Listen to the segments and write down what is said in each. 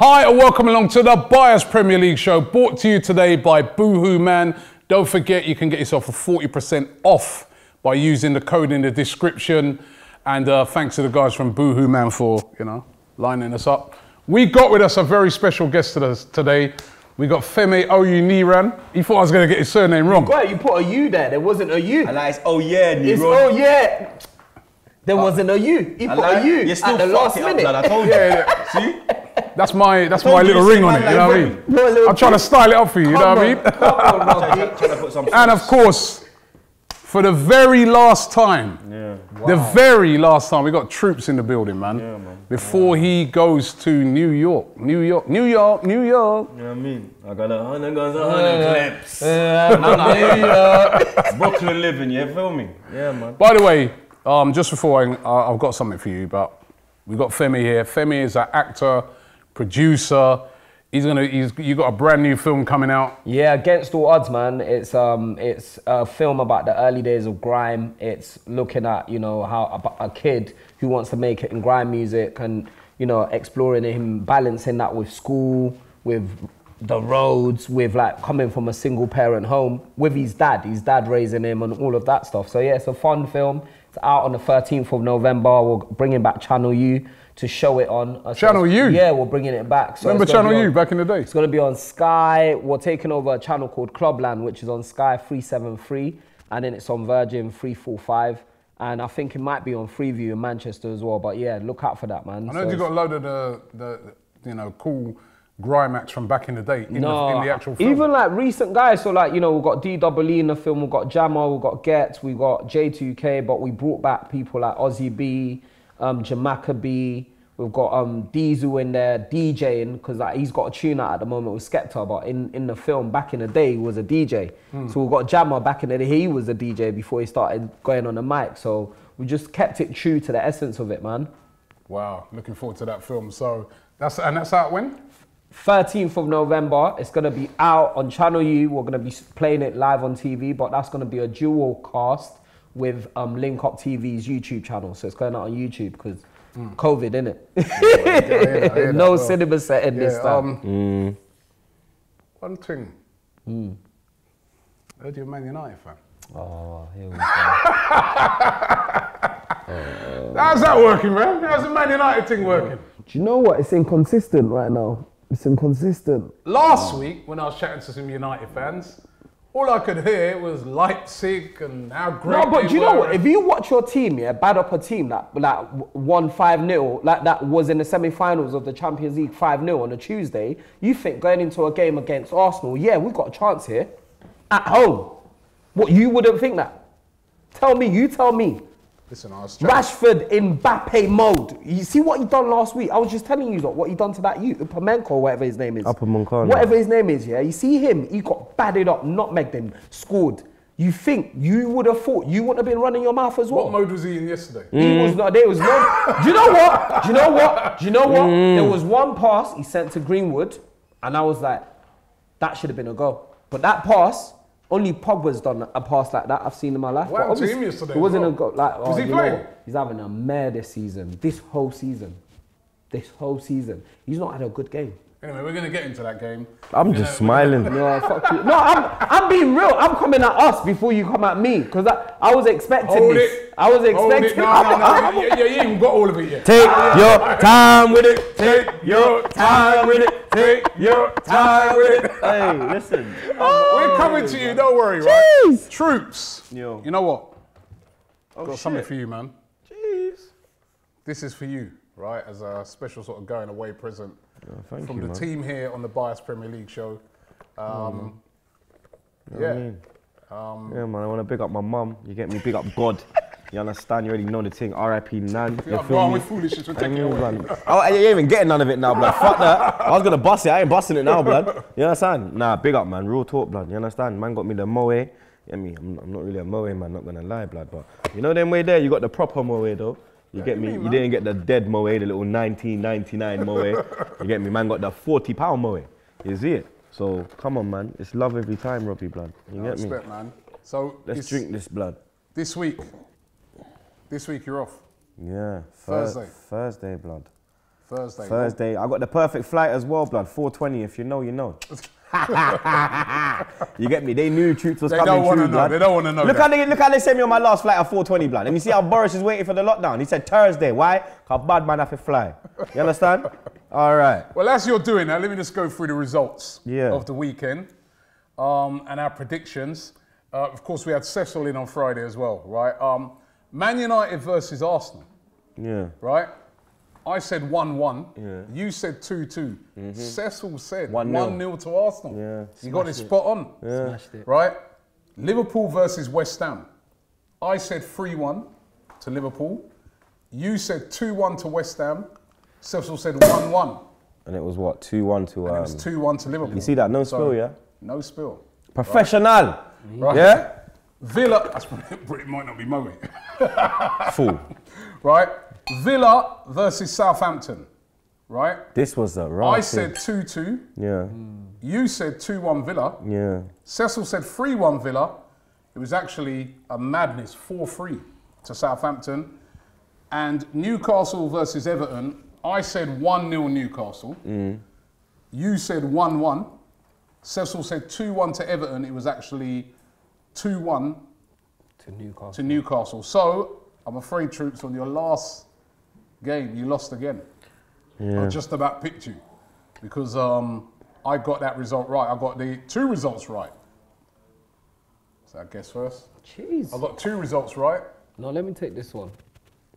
Hi, and welcome along to the Biased Premier League show, brought to you today by Boohoo Man. Don't forget, you can get yourself a 40% off by using the code in the description. And uh, thanks to the guys from Boohoo Man for, you know, lining us up. We got with us a very special guest to us today. We got Femi Oyeniran. He thought I was going to get his surname wrong. Wait, you put a U there. There wasn't a U. I like, it's, oh yeah, It's oh yeah. There wasn't a U. He I put like, a U you still at the last fucked it up, minute. blood, I told you. See? That's my that's told my little ring on it. You know what I mean? I'm trying to style it up for you. You know what I mean? Come on, Robbie. Trying to put some And of course, for the very last time, the very last time, we got Troopz in the building, man. Before he goes to New York, New York, New York, New York. You know what I mean? I got a hundred guns, a hundred clips. Brooklyn living, you feel me? Yeah, man. By the way, um, just before I, I- I've got something for you, but we got Femi here. Femi is an actor, producer. He's gonna. He's you got a brand new film coming out. Yeah, against all odds, man. It's um, it's a film about the early days of grime. It's looking at you know how a, a kid who wants to make it in grime music and you know exploring him balancing that with school, with the roads, with like coming from a single parent home with his dad, his dad raising him and all of that stuff. So yeah, it's a fun film. It's out on the 13th of November. We're bringing back Channel U to show it on. Uh, Channel U? Yeah, we're bringing it back. So Remember Channel be U back in the day? it's going to be on Sky. We're taking over a channel called Clubland, which is on Sky 373, and then it's on Virgin 345. And I think it might be on Freeview in Manchester as well. But yeah, look out for that, man. I know So you got a load of the, the you know cool grime acts from back in the day in, no, the, in the actual film. even like recent guys. So like you know, we've got DWE in the film. We've got Jammer. We've got Ghetts. We've got J2K. But we brought back people like Ozzy B, um, Jamaica. We've got um, Diesel in there DJing because like, he's got a tune out at the moment with Skepta. But in, in the film back in the day, he was a DJ. So we've got Jammer back in the day. He was a DJ before he started going on the mic. So we just kept it true to the essence of it, man. wow, looking forward to that film. So that's and that's out when? 13th of November. It's going to be out on Channel U. We're going to be playing it live on TV, but that's going to be a dual cast with um, Link Up TV's YouTube channel. So it's going out on YouTube because COVID, innit? I hear that, I no that. Well, cinema setting this Yeah, time. um, One thing. Heard you're a Man United fan. oh, here we go. How's that working, man? How's the Man United thing working? Do you know what? It's inconsistent right now. It's inconsistent. Last week, when I was chatting to some United fans, all I could hear was Leipzig and how great No, but do you know what? If you watch your team, yeah, bad up a team that like won five 0 like that was in the semi-finals of the Champions League five 0 on a Tuesday, you think going into a game against Arsenal, yeah, we've got a chance here at home. What you wouldn't think that? Tell me, you tell me. Listen, I was. Rashford in Mbappe mode. You see what he done last week? I was just telling you lot, what he done to that you, Upamenko, whatever his name is. Upamecano. Whatever his name is, yeah. You see him, he got batted up, nutmegged him, scored. You think you would have thought you wouldn't have been running your mouth as well? What mode was he in yesterday? He mm. was not. There was no. Do you know what? Do you know what? Do you know what? Mm. There was one pass he sent to Greenwood, and I was like, that should have been a goal. But that pass, only Pogba's done a pass like that I've seen in my life. What But happened to him yesterday It wasn't well? a goal. Like, Was oh, he you playing? He's having a mare this season. This whole season. This whole season. He's not had a good game. Anyway, we're going to get into that game. I'm just smiling. No, fuck you. No, I'm, I'm being real. I'm coming at us before you come at me because I, I was expecting Hold this. it. I was Hold it. expecting. No, no, no. Yeah, yeah, you ain't got all of it yet. Take your time with it. Take your time with it. Take your time with it. Hey, listen. Um, we're coming to you, don't worry, right? Jeez. Troopz. Yo. You know what? Oh, got something for you, man. Jeez. This is for you, right? As a special sort of going away present thank from you, the man. team here on the Biased Premier League show. Um, I yeah. mean, yeah, man. I want to big up my mum. You get me? Big up God. You understand? You already know the thing. R.I.P. Nan. You feel me? foolishness. We're I taking it away. Oh, I ain't even getting none of it now, blood. Fuck that. I was gonna bust it. I ain't busting it now, blood. You understand? Nah, big up, man. Real talk, blood. You understand? Man got me the moe. I mean, I'm, I'm not really a moe, man. Not gonna lie, blood. But you know them way there. You got the proper moe though. You get me? you mean, You didn't get the dead moe, the little 1999 moe. you get me? Man got the 40 pound moe. You see it? So come on, man. It's love every time, Robbie, blood. You I get me? respect, man. So Let's this, drink this blood. this week. This week you're off. Yeah. Thursday. Thursday, blood. Thursday. Thursday. I got the perfect flight as well, blood. 420. If you know, you know. you get me? They knew Troopz was They coming don't through, know. blood. They don't wanna know Look that. how they look how they sent me on my last flight at 420, blood. And you see how Boris is waiting for the lockdown. He said Thursday. Why? Cause bad man have to fly. You understand? All right. Well, as you're doing that, let me just go through the results Yeah. of the weekend um, and our predictions. Uh, of course, we had Cecil in on Friday as well, right? Um, Man United versus Arsenal, Yeah. right? I said 1 1. You said 2 2. Cecil said 1 1-0. 0 to Arsenal. Yeah. You got it spot on. Smashed it. Right? Liverpool versus West Ham. I said 3 1 to Liverpool. You said 2 1 to West Ham. Cecil said 1 1. And it was what? 2 1 to. It Um, was 2 1 to Liverpool. you see that? No So, spill, yeah? No spill. Professional. Right. Yeah? Villa, that's, it might not be Moe. Fool. right? Villa versus Southampton. Right? This was a wrong I said 2 2. Yeah. Mm. You said 2 1 Villa. Yeah. Cecil said 3 1 Villa. It was actually a madness 4 3 to Southampton. And Newcastle versus Everton. I said 1 0 Newcastle. Mm. You said 1 1. Cecil said 2 1 to Everton. It was actually 2 1 To Newcastle. to Newcastle. So I'm afraid, Troopz, on your last game, you lost again. I just about picked you because um, I got that result right. I got the two results right. So I guess first. Jeez. I got two results right. No, let me take this one.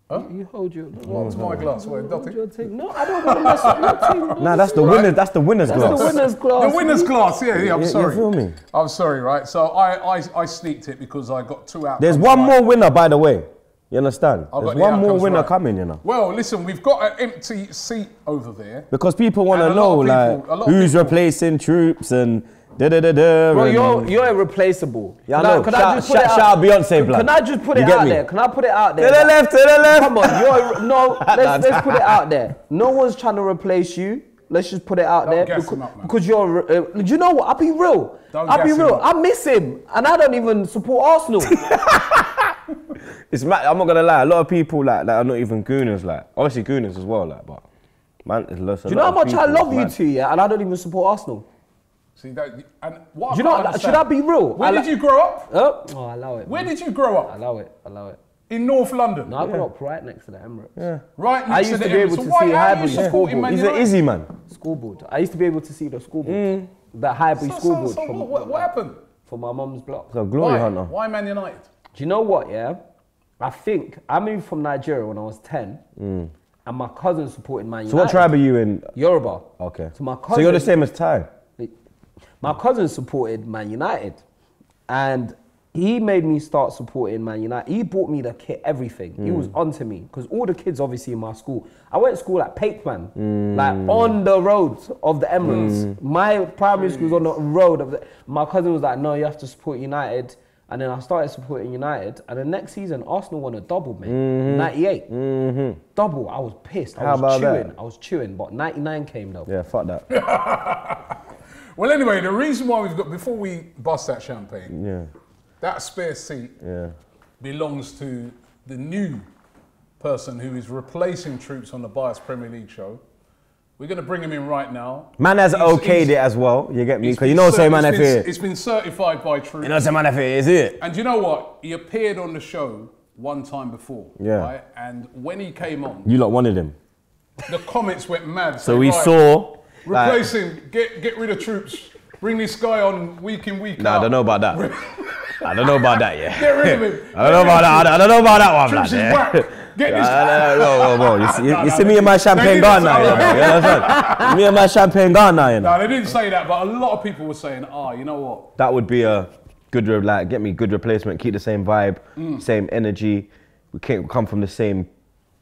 Huh? You, you hold your. What's my glass? Wait, hold nothing. your thing. No, I don't want to mess up your team. Nah, that's the winner. That's the winner's That's glass. the winner's class. The winner's class, yeah, yeah, I'm You- you sorry. feel me? I'm sorry, right? So I, I, I sneaked it because I got two out. There's one more winner, by the way. You understand? I've There's got the one more outcomes winner right. coming, you know. Well, listen, we've got an empty seat over there. Because people want to And a lot know, of like, people- a lot of who's people- replacing Troopz and da da da da. Bro, and- you're you're irreplaceable. Yeah, I Can know. can Shout- just put shout- it out- shout out Beyonce, Can, blood. can I just put You it get out me? there? Can I put it out there? To there? the left, to the left. Come on, you're no. Let's let's put it out there. No one's trying to replace you. Let's just put it out Don't there gas because, him up, man. because you're. Uh, do you know what? I'll be real. Don't I'll be gas him real. up. I miss him, and I don't even support Arsenal. It's mad. I'm not gonna lie. A lot of people like that are not even gooners. Like, obviously gooners as well. Like, but man, it's lots. Do you know how much I love you two, yeah? And I don't even support Arsenal. See that? And what Do you know? can't Should I be real? Where I did you grow up? Oh, oh, I allow it. Where man. did you grow up? I allow it. Allow it. In North London. No, I grew up right next to the Emirates. Yeah. Right next I to used the to be able Emirates. So to why see are Highbury you supporting scoreboard. Man He's an United? easy man. Schoolboard. I used to be able to see the schoolboard. Mm. The Highbury So, so, schoolboard so from, what, what, what happened? from my mum's block. So glory Why? hunter. Why Man United? Do you know what? Yeah, I think I moved from Nigeria when I was ten, mm. and my cousin supported Man United. Mm. So what tribe are you in? Yoruba. Okay. So my So you're the same as Ty. My cousin supported Man United, and he made me start supporting Man United. He bought me the kit, everything. He mm. was onto me because all the kids, obviously, in my school. I went to school at Pakeman, mm. like on the roads of the Emirates. My primary school was on the road of the. My cousin was like, "No, you have to support United." And then I started supporting United, and the next season Arsenal won a double, mate. Mm-hmm. 98. Mm-hmm. Double. I was pissed. I How was about that? chewing. I was chewing, but 99 came though. Yeah, fuck that. Well, anyway, the reason why we've got before we bust that champagne, Yeah, that spare seat yeah. belongs to the new person who is replacing Troopz on the Biased Premier League show. We're going to bring him in right now. Man has He's- okayed he's- it as well. You get me? Because you know, cer- say man it's been- it. It's been certified by Troopz. You know, say man if it is it. And you know what? He appeared on the show one time before. Yeah. Right? And when he came on, You lot wanted him. the comments went mad. So saying, we right, saw. like- Replace him. Get get rid of Troopz. Bring this guy on week in week Nah, I don't know about that. I don't know about that, yet. Get rid of him. I don't know about that. I don't know about that one, Troopz blood. is yeah. whack. Get this. You see, you, you see me and my champagne gone now, you know? that. You understand? Me and my champagne gone now, you know? No, they didn't say that, but a lot of people were saying, "Ah, you know what? That would be a good, re- like, get me good replacement, keep the same vibe, Mm. same energy. We can't come from the same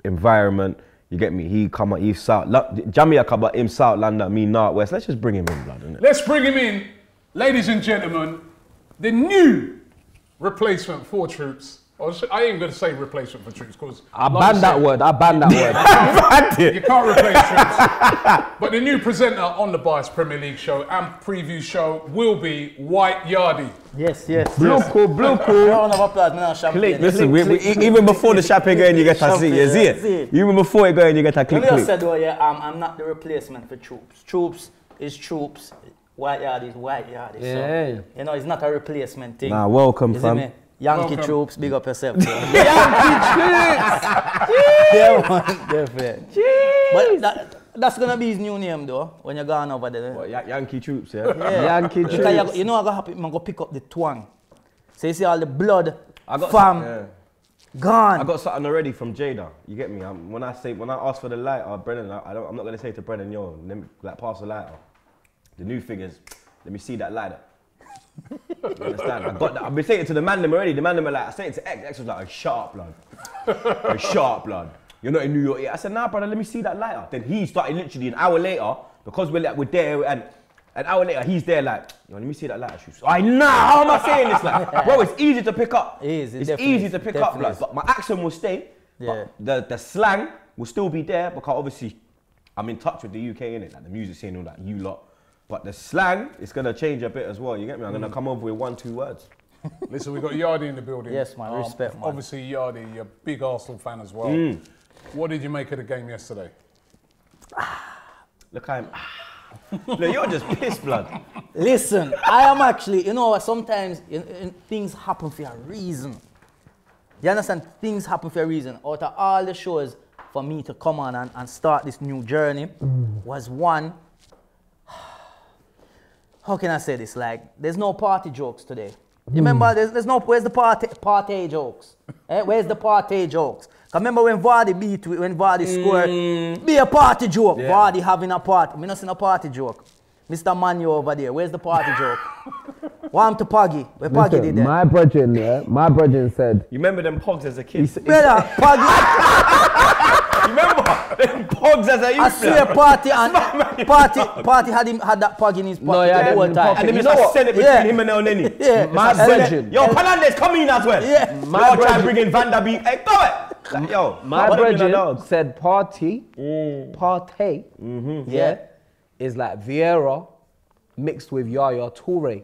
environment. You get me? He come out East South. Jamia come out him South London, me North West. Let's just bring him in, blood? Let's bring him in, ladies and gentlemen, the new replacement for Troopz, I, was, I ain't going to say replacement for Troopz because I banned that word. I banned that word. You can't replace Troopz. but the new presenter on the Biased Premier League show and preview show will be White Yardie. Yes, yes. Blue cool, blue cool. Round of applause, man. Champagne. Listen, we, we, e- even before the champagne going, you get a seat. You see it? Even before it going, you get a click Let me just click. say though, yeah, um, I'm not the replacement for Troopz. Troopz is Troopz. White yard is white yard. Yeah. So, you know, it's not a replacement thing. Nah, welcome, You see fam. me? Yankee Welcome. Troopz, big up yourself. Yankee Troopz! yeah, man, definitely. But that, that's gonna be his new name though, when you're gone over there. What, Ya- Yankee Troopz, yeah? Yeah. Yankee Because you, Troopz. go- you know I go happy, man, go pick up the twang. So you see all the blood, I got fam, yeah. gone. I got something already from Jada. You get me? Um when I say when I ask for the lighter, Brennan, I, I don't, I'm not gonna say to Brennan, yo, let me like pass the lighter. The new figures, let me see that lighter. you understand? I got that. I've been saying it to the man them already. The man them are like, I said it to X. X was like, a sharp blood, a sharp blood. You're not in New York yet. I said, nah, brother, let me see that lighter. Then he started literally an hour later because we're like, we're there and. An hour later, he's there like, yo, let me see that lighter shoes. I know, how am I saying this? Like, bro, it's easy to pick up. It is, it it's easy is, to pick up, blood. is. But my accent will stay. Yeah. But the, the slang will still be there because obviously I'm in touch with the UK in it, like the music scene, all that you lot. But the slang is gonna change a bit as well. You get me? I'm Mm. gonna come over with one, two words. Listen, we've got Yardie in the building. Um, Yes, man, respect, man. Obviously, Yardie, you're a big Arsenal fan as well. Mm. What did you make of the game yesterday? Look, I'm. Look, you're just pissed, blood. Listen, I am actually, you know, what, sometimes you- you- things happen for a reason. You understand? Things happen for a reason. Out of all the shows for me to come on and, and start this new journey was one. How can I say this? Like, there's no party jokes today. You remember, there's, there's no, where's the party, party jokes? Eh? Where's the party jokes? 'Cause remember when Vardy beat, when Vardy scored, be a party joke. Vardy having a party. Me not seen a party joke. Mr. Manu over there, where's the party joke? One to Poggy. Where Poggy did that? my brethren, yeah, my brethren said, You remember them pogs as a kid? Brother, Poggy, you remember them pogs as a I youth? swear blood? Partey and Partey, Partey had him had that Poggy in his pocket yeah, the whole time. And then You you know know what? send it between Yeah. him and Elneny. Yeah. My And brethren. Yo, Fernandes, come in as well. Yeah. My My try to brethren- Van der Beek. Hey, go it. Yo, my what do you mean, brethren dog? said Partey, mm. Partey, mm-hmm. yeah, is like Vieira mixed with Yaya Toure.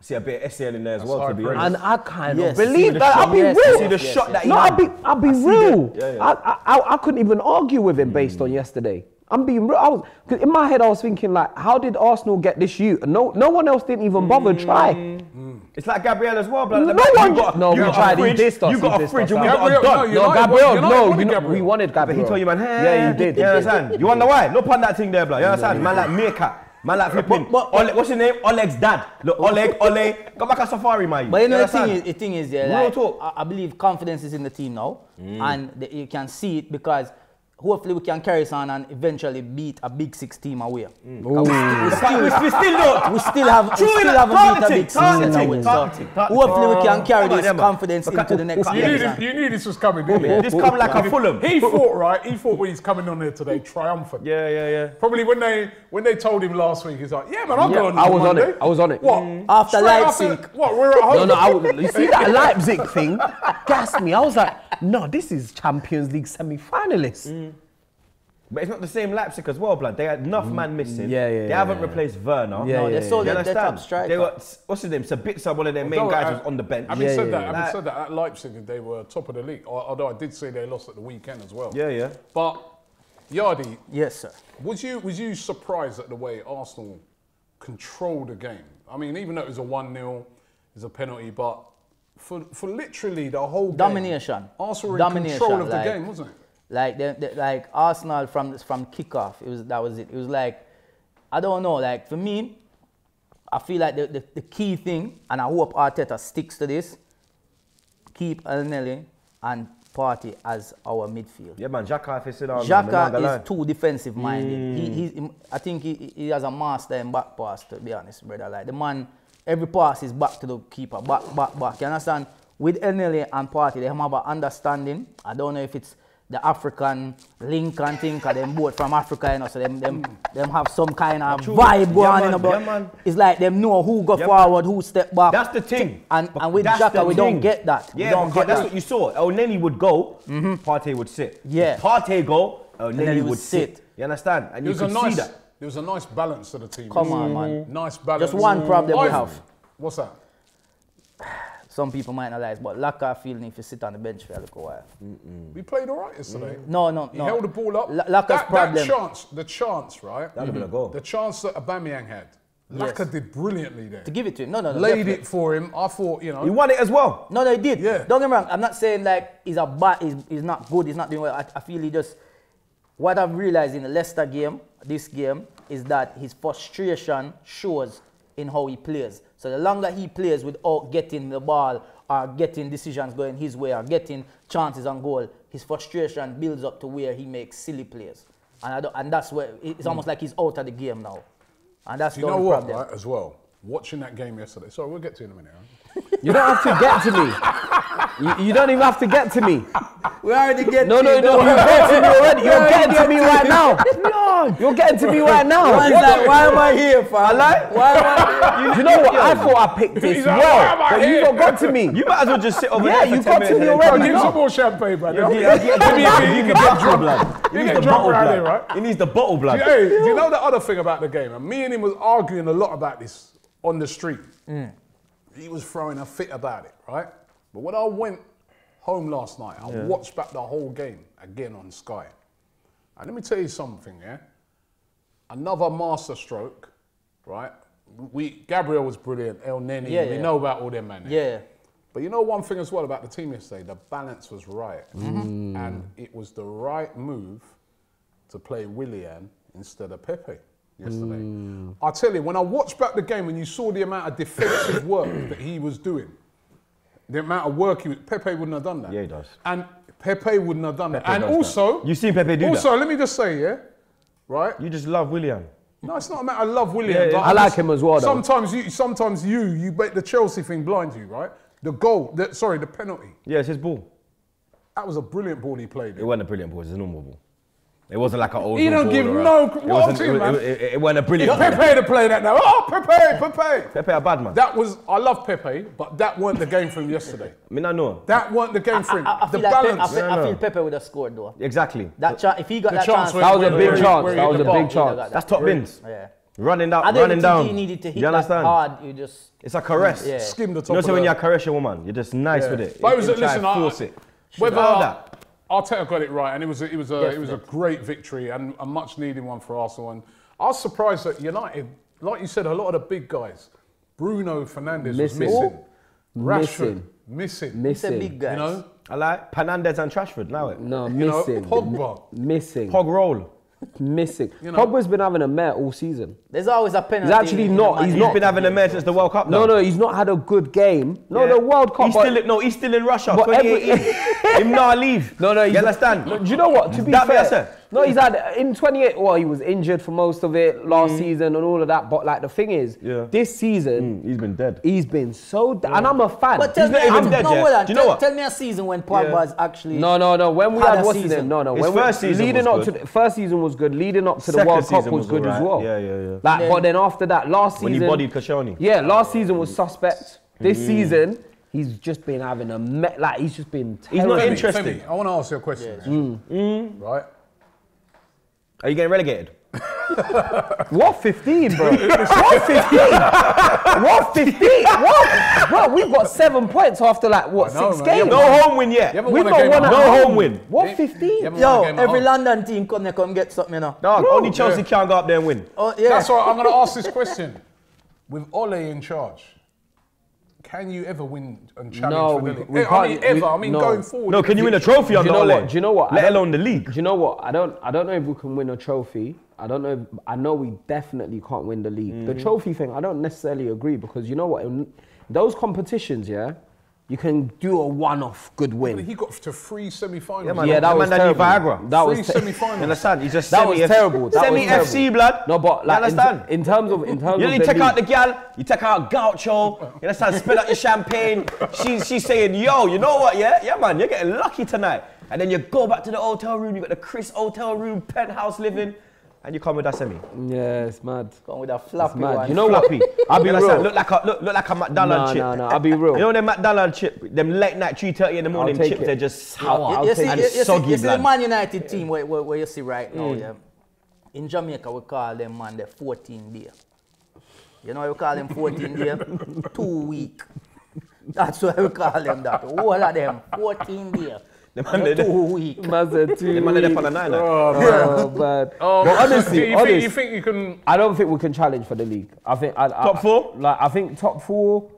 See a bit of Essien in there as That's well, to be honest. And I kind Yes. of believe that. I'll shot- be yes, real. See the yes, shot yes. that he No, had. I'll be, I'll be see real. the- yeah, yeah. I, I, I couldn't even argue with him based on hmm. yesterday. I'm being real. I was, 'cause in my head, I was thinking like, how did Arsenal get this youth? No, no one else didn't even bother try. Hmm. It's like Gabriel as well, blood. No Like, one- got, no, you we tried, a he dissed us, you got a dissed fridge and we out. got a Gabriel, no, No, Gabriel, won- no, won you Gabriel. we wanted But Gabriel. he told you, man, hey, Yeah, you did, You you understand? You wonder why? No pun that thing there, blood. You understand? Man like Meerkat. Man like flipping. But- but- Oleg, what's your name? Oleg's dad. Look, Oleg, Oleg. Go back a safari, man. But you know the thing is, the thing is, yeah, like, talk. I, I believe confidence is in the team now, mm. and the, you can see it because hopefully we can carry on and eventually beat a big six team away. Mm. We still, we still don't. We still have, we still haven't Talk beat a big six thing, away. So the thing, talk the hopefully we can oh. carry Come this yeah, confidence Okay. into the next You You game. knew, this, you knew this was coming, didn't you? This come like a Fulham. He thought, right? He thought when he's coming on there today, triumphant. Yeah, yeah, yeah. Probably when they when they told him last week, he's like, "Yeah, man, I'll Yeah, go on." I was on it, I was on it. What? Mm. After Straight Leipzig. what? We're at home. No, no, I was, you see that Leipzig thing gassed me. I was like, no, this is Champions League semi-finalists. Mm. But it's not the same Leipzig as well, blood. They had enough man missing. Yeah, yeah, They yeah, haven't yeah. replaced Werner. Yeah, No, yeah, they sold You their, their top understand? striker. They were, what's his name? Sabitzer, one of their main Although, guys, uh, was on the bench. Having Yeah, said yeah, that, yeah. having Like- said that, at Leipzig they were top of the league. Although I did say they lost at the weekend as well. Yeah, yeah. But Yardie, Yes, sir. was you was you surprised at the way Arsenal controlled the game? I mean, even though it was a one 0 it's a penalty, but for for literally the whole game, Domination. Arsenal were Domination, in control of the like- game, wasn't it? Like the, the, like Arsenal from from kickoff, it was that was it. It was like I don't know. Like for me, I feel like the, the, the key thing, and I hope Arteta sticks to this. Keep Elneny and Partey as our midfield. Yeah, man. Xhaka, if down, man, Xhaka gonna is too defensive minded. He, Mm. he's, I think he, he has a master in back pass, to be honest, brother. Like the man, every pass is back to the keeper, back, back, back. You understand? With Elneny and Partey, they have an understanding. I don't know if it's the African link and thing, cause them both from Africa, you know, so them them them have some kind of True. vibe going Yeah, on, you know, but Yeah, it's like them know who go Yeah, forward, who step back. That's the thing. And, But and with that's Xhaka, the we don't get that. we Yeah, don't get that's that. what you saw. Elneny would go, mm -hmm. Partey would sit. Yeah. If Partey go, El then would would sit. sit. You understand? And There you was a could nice, see that. there was a nice balance to the team. Come on, man. Nice balance. Just one problem we I've- have. What's that? Some people might not like, but Laka feeling if you sit on the bench for a little while. We played all right yesterday. No, no, He no. held the ball up. La- Laka's that, problem. that chance, the chance, right? That would have been a mm-hmm. goal. The chance that Aubameyang had. Laka did brilliantly there. to give it to him. No, no, no. Laid definitely. it for him. I thought, you know. He won it as well. No, no, he did. Yeah. Don't get me wrong. I'm not saying like he's a bad, he's, he's not good, he's not doing well. I, I feel he just, what I've realized in the Leicester game, this game, is that his frustration shows in how he plays. So the longer he plays without getting the ball or getting decisions going his way or getting chances on goal, his frustration builds up to where he makes silly plays. And, and that's where it's almost hmm. like he's out of the game now. And that's you the know what, problem. right, as well? Watching that game yesterday. Sorry, we'll get to it in a minute. Huh? You don't have to get to me. You, you don't even have to get to me. We already get No, no, no. You're getting to me already. You're getting to me right now. No, You're getting to me right now. Man's like, why am I here, fam? I like. Why am I here? You know what? I thought I picked this He's like, well, but you here? don't got to me. You might as well just sit over Yeah, there. for you 10 got to me and then already. come Give back. some more champagne, man. Yeah, yeah, Give yeah, me- yeah, give me- yeah, give you me can a bottle blood. You He needs the bottle around blood. right? He needs the bottle blood. Hey, do you know the other thing about the game? And me and him was arguing a lot about this on the street. Mm. He was throwing a fit about it, right? But when I went home last night, I watched back the whole game again on Sky. And let me tell you something, yeah? Another masterstroke, right? We Gabriel was brilliant. Elneny, Yeah, we yeah. know about all them man. Yeah. But you know one thing as well about the team yesterday, the balance was right. Mm-hmm. And it was the right move to play Willian instead of Pepe yesterday. Mm. I tell you, when I watched back the game and you saw the amount of defensive work that he was doing, the amount of work he was, Pepe wouldn't have done that. Yeah, he does. And Pepe wouldn't have done Pepe that. And does that. also, You've seen Pepe do that. also, let me just say, yeah, right? You just love Willian. No, it's not a matter of love Willian. Yeah, I like him as well, though. Sometimes you, sometimes you, you make the Chelsea thing blind you, right? The goal, the, sorry, the penalty. Yeah, it's his ball. That was a brilliant ball he played. It wasn't a brilliant ball, it was a normal ball. It wasn't like an old He don't give no- It, what I'm wasn't, it, man. it, it, it wasn't a If brilliant ball. Pepe to play that now, oh Pepe, Pepe. Pepe a bad man. That was I love Pepe, but that weren't the game for him yesterday. I mean, I know. That weren't the game for him. I, I the feel like Pe- I balance. feel, I no. feel Pepe would have scored though. Exactly. That cha- if he got The that chance chance, That was a big where chance. where That was a big chance. got That's top bins. Yeah. Running down, I don't running down. think he needed to hit you that understand? hard. You just It's a caress. Yeah. Skim the top You know, of so when the- you caress your woman, you're just nice with it. But was, You try listen, I, force it. whether All that. Arteta got it right, and it was a, it was a it was a great victory and a much needed one for Arsenal. And I was surprised that United, like you said, a lot of the big guys, Bruno Fernandes was Missing. missing, Rashford Missing. missing, a Missing. big guy. you know, I like Panandez and Trashford now. It. No, you know, missing. Pogba. Missing. Pog roll. Missing. know. Pogba's been having a mare all season. There's always a penalty. He's actually not- he's He's not- been having a mare since the World Cup. No, now. no, he's not had a good game. No, Yeah. the World Cup. He's but- still no, he's still in Russia. But every- Him not leave. No, no, you he's understand? No, do you know what? To be That fair, said. No, he's had in 28. Well, he was injured for most of it last mm. season and all of that. But like the thing is, Yeah. this season mm, He's been dead. he's been so, d- and I'm a fan. But tell He's me, I'm- dead no, yet. hold on. Do you know tell, what? tell me a season when Pogba's actually. no, no, no. When we Had had a what's his season. name? No, no. His when we- first season leading was up to the first season was good. Leading up to the Second World Cup was, was good as well. Yeah, yeah, yeah. Like, Then- but then after that, last When season, he bodied Koscielny. Yeah, last season was mm. suspect. This Mm. season, he's just been having a me- like he's just been. He's not interesting. Femi, I want to ask you a question, right? Are you getting relegated? What 15, bro? what 15? what 15? What? Bro, we've got seven points after like what know, six man. games? No home win yet. We've won a not won No home. home win. What 15? Yo, a game at every. London team come there, come get something, you know. Dog, Bro, only Chelsea yeah. can't go up there and win. Oh yeah. That's why I'm going to ask this question: With Ole in charge, can you ever win and challenge No, for we- the league? we Eh, I mean, can't- ever. we- I mean, no. going forward. No, can you win a trophy Do on you the know what? Do you know what? Let alone the league. Do you know what? I don't. I don't know if we can win a trophy. I don't know. If, I know we definitely can't win the league. The trophy thing, I don't necessarily agree because you know what? In those competitions, yeah, you can do a one-off good win. He got to three semi-finals. Yeah, man. Yeah, that The was man that terrible. Viagra. That Three was te- semi-finals. Understand? He's just That semi was terrible. That semi was FC terrible. blood. No, but like understand? in terms of in terms You of only the take out the gal, you take out Gaucho, you understand? Spill out your champagne. She's she's saying, yo, you know what? Yeah, yeah, man, you're getting lucky tonight. and then you go back to the hotel room. You got the Chris hotel room, penthouse living, and you come with a semi. Yeah, it's mad. Come with a floppy mad. one. You know what? I'll be real. Look like a look, look like a McDonald's No, chip. no, no. I'll be real. You know them McDonald's chip, them late night 3:30 in the morning take chips, it. they're just I'll- sour. I'll you, you see, take you, it. you see, Soggy you see the. Man United team where, where, where you see right Mm. now, yeah. In Jamaica, we call them man the 14 day. You know why we call them 14 day? Two week. That's why we call them that. All of them 14 day. The man they- two week. Man said two The man they weeks. on a nine. like. Oh, man. Oh, but so honestly, do you, honest, think, you think you can? I don't think we can challenge for the league. I think I, I, Top four? Like I think top four.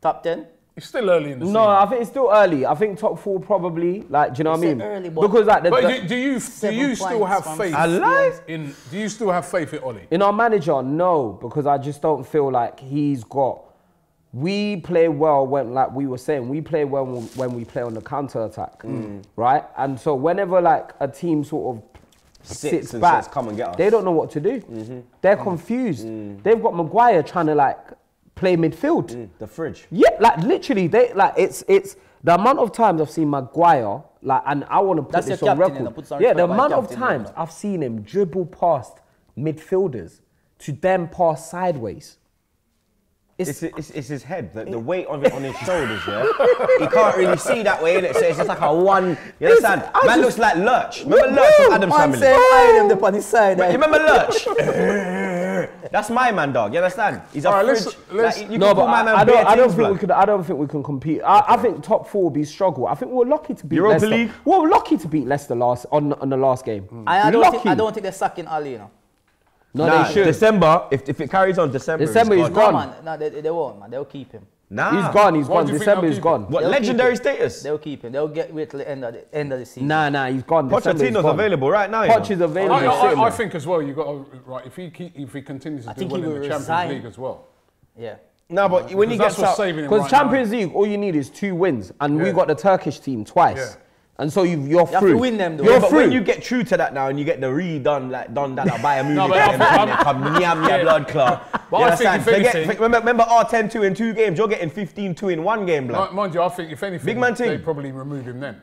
Top 10? It's still early in the No, season. I think it's still early. I think top four probably. Like, do you know what I mean? early, but- because like the, But the- do, do you do you still have faith I lie. in? Do you still have faith in Ole? in our manager, no, because I just don't feel like he's got. We play well when, like we were saying, we play well when, when we play on the counter attack, Mm. right? And so whenever like a team sort of Sits sits and back, says, "Come and get us." Mm-hmm. they don't know what to do. Mm. They're confused. They've got Maguire trying to like play midfield. Mm, The fridge. Yeah, like literally, they like it's it's the amount of times I've seen Maguire, like, and I want to put That's this on captain, you know, record. Yeah, the amount of captain, you know. times I've seen him dribble past midfielders to then pass sideways. It's, it's, it's his head, the, the weight of it on his shoulders, yeah? he can't really see that way, innit? So it's just like a one, you understand? I Man just- looks like Lurch. Remember Lurch from Addams Man Family? say I them on his side. You eh? remember Lurch? That's my man, dog. You understand? He's a All right, fridge. let's- let's- like, you no, can but call my I, man I don't. I don't things, think we blood. could. I don't think we can compete. I, I think top four will be struggle. I think we're lucky to beat Europa Leicester. League? We We're lucky to beat Leicester last on on the last game. I, I, don't think, I don't think they're sucking Ali, you know. No, Nah, they should. December, if, if it carries on, December. December is is No, gone. man. No, they, they won't, man. They'll keep him. Nah. He's gone. He's Why gone. do you think December is gone. What, They'll legendary status? They'll keep him. They'll get wait till the end of the end of the season. Nah, nah, he's gone. December is Pochettino's gone. available right now. Poch is I, available. I, sitting I, I think as well. You got to right if he keep, if he continues to I do think well he in will the Champions resign. League as well. Yeah. No, but when he Because gets that's what's out, saving him Because right Champions now. League, all you need is two wins, and we got the Turkish team twice, Yeah. And so you've, you're You have through. to win them, though. You're Yeah, but through. when you get true to that now and you get the redone, like done that like Bayern Munich, No, but I and think- then come nyam your Yeah. blood clot. But You I think understand? if Forget- anything- remember, remember R10 2 in two games, you're getting 15 2 in one game, blood. Mind, mind you, I think if anything, Big man they team. probably remove him then.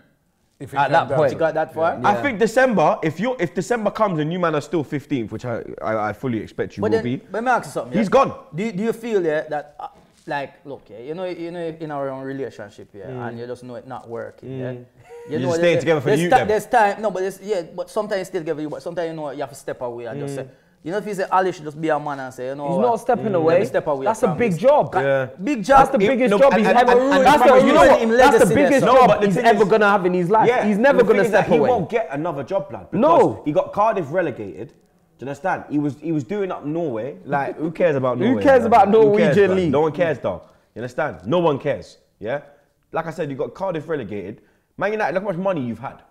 If it At that down point. You got that far? I think December, if you if December comes and you man are still 15th, which I, I, I fully expect you But will then, be, let me ask you something. He's yeah? gone. Do, you- do you feel yeah, that, uh, like, look, yeah, you know, you know, in our own relationship, yeah, and you just know it not working, yeah. Mm. You just stay there's- together for there's you ti- There's time, no, but there's, yeah, but sometimes you still together you, but sometimes you know you have to step away and Mm. just say, you know, if you say Ali should just be a man and say, you know, He's what, not stepping let away. me step away That's a big job. Yeah. Big job. That's the biggest no, job and- he's and- ever. and- and that's the the, thing you know what? That's the biggest so- No, job but he's ever gonna have in his life. Yeah, he's never gonna is that step he won't get another job, lad. No. he got Cardiff relegated. Do you understand? He was he was doing up Norway. Like, who cares about Who Norway? cares man? about Who cares, Norwegian man? league? No one cares, dog. You understand? No one cares. Yeah. Like I said, you got Cardiff relegated. Man United, look how much money you've had.